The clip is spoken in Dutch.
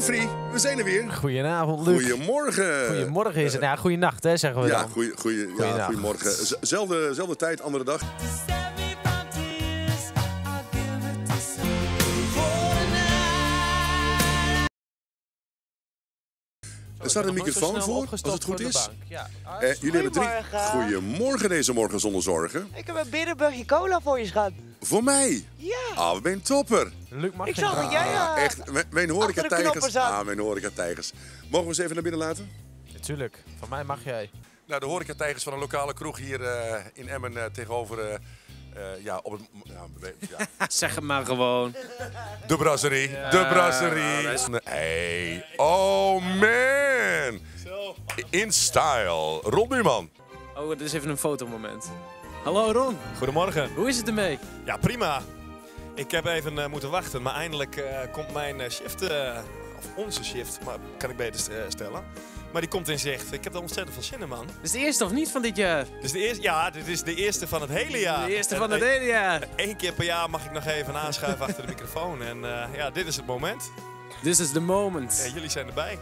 Jeffrey, we zijn er weer. Goedenavond, Luc. Goedemorgen. Goedemorgen is het. Ja, goeienacht, hè, zeggen we Ja, dan. goeie, goeie, ja, goedemorgen. Zelfde, zelfde tijd, andere dag. Er staat een microfoon voor, als het goed is. Ja. Eh, jullie hebben drie. Goedemorgen. Goedemorgen deze morgen zonder zorgen. Ik heb een binnenburgje cola voor je, schat. Voor mij. Ja. Ah, we zijn topper. Luc mag Ik zag dat jij... Ah, eh, echt, mijn achter de horeca-tijgers. zat. Ah, mijn horeca-tijgers. Mogen we eens even naar binnen laten? Natuurlijk, van mij mag jij. Nou, de horeca-tijgers van een lokale kroeg hier eh, in Emmen eh, tegenover... eh, eh, ja, op het... Ja, we- ja. Zeg het maar gewoon. De brasserie. De brasserie. Hey. Oh man. In style. Ron Numan. Oh, dit is even een fotomoment. Hallo Ron, Goedemorgen. hoe is het ermee? Ja, prima. Ik heb even eh, moeten wachten, maar eindelijk eh, komt mijn eh, shift, of onze shift, maar kan ik beter stellen. Maar die komt in zicht. Ik heb er ontzettend veel zin in, man. Dit is de eerste of niet van dit jaar? Is de eerste, ja, dit is de eerste van het hele jaar. De eerste En, van het hele jaar. Eén keer per jaar mag ik nog even aanschuiven achter de microfoon. En ja, dit is het moment. This is the moment. Ja, jullie zijn erbij.